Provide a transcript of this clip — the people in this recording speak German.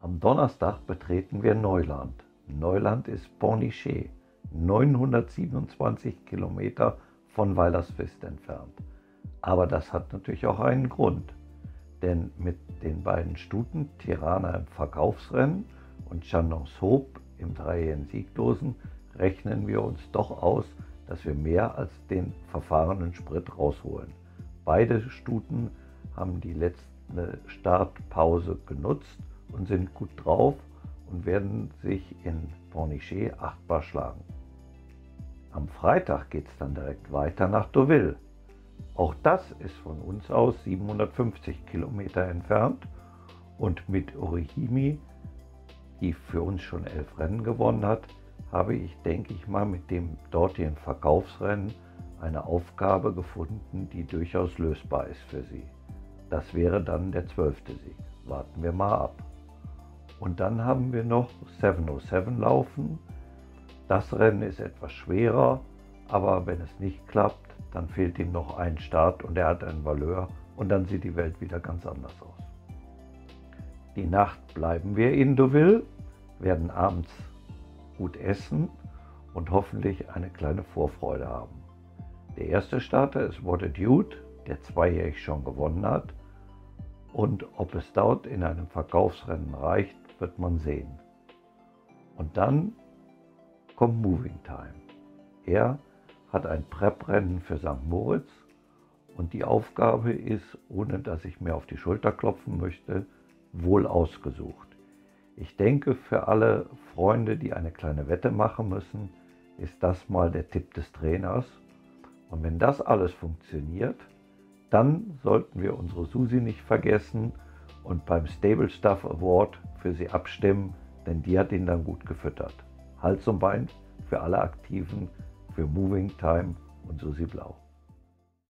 Am Donnerstag betreten wir Neuland. Neuland ist Pornichet, 927 Kilometer von Weilerswist entfernt. Aber das hat natürlich auch einen Grund. Denn mit den beiden Stuten Tirana im Verkaufsrennen und Chandons Hope im dreijährigen Sieglosen rechnen wir uns doch aus, dass wir mehr als den verfahrenen Sprit rausholen. Beide Stuten haben die letzte Startpause genutzt und sind gut drauf und werden sich in Pornichet achtbar schlagen. Am Freitag geht es dann direkt weiter nach Deauville. Auch das ist von uns aus 750 Kilometer entfernt und mit Orihimi, die für uns schon elf Rennen gewonnen hat, habe ich, denke ich mal, mit dem dortigen Verkaufsrennen eine Aufgabe gefunden, die durchaus lösbar ist für sie. Das wäre dann der zwölfte Sieg. Warten wir mal ab. Und dann haben wir noch 707 laufen. Das Rennen ist etwas schwerer, aber wenn es nicht klappt, dann fehlt ihm noch ein Start und er hat ein Valeur und dann sieht die Welt wieder ganz anders aus. Die Nacht bleiben wir in Deauville, werden abends gut essen und hoffentlich eine kleine Vorfreude haben. Der erste Starter ist What Dude, der zweijährig schon gewonnen hat. Und ob es dort in einem Verkaufsrennen reicht, wird man sehen. Und dann kommt Moving Time. Er hat ein Prep-Rennen für St. Moritz und die Aufgabe ist, ohne dass ich mir auf die Schulter klopfen möchte, wohl ausgesucht. Ich denke, für alle Freunde, die eine kleine Wette machen müssen, ist das mal der Tipp des Trainers. Und wenn das alles funktioniert, dann sollten wir unsere Susi nicht vergessen und beim Stable Stuff Award für sie abstimmen, denn die hat ihn dann gut gefüttert. Hals und Bein für alle Aktiven, für Moving Time und Susi Blau.